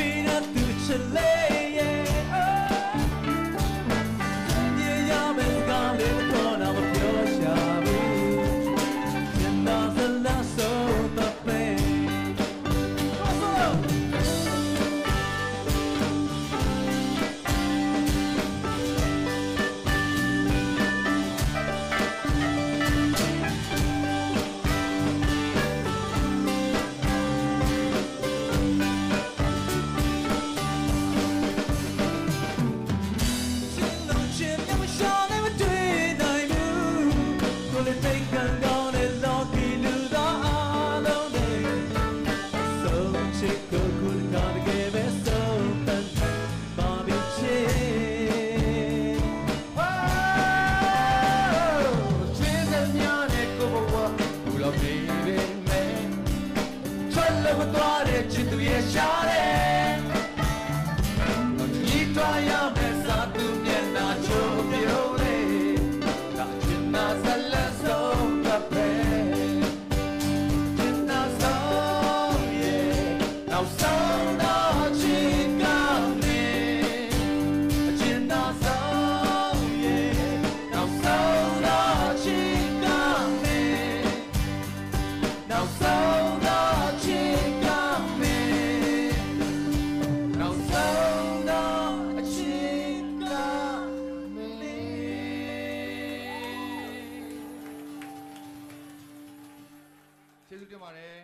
swimming up through Chile. Yeah. လို့မသွားတဲ့ချစ်သူရဲ့ရှားတယ်ကြီးတွားရမယ်စာသူမျက်နှာချိုးပြုံးလေးဒါချစ်နာစလက်ဆုံးကပဲချစ်နာဆုံးရဲ့နောက်ဆုံးတော့ချစ်ကောင်းနေချစ်နာဆုံးရဲ့နောက်ဆုံးတော့ချစ်ကောင်းနေနောက်ဆုံး ကျေးဇူးတင်ပါတယ်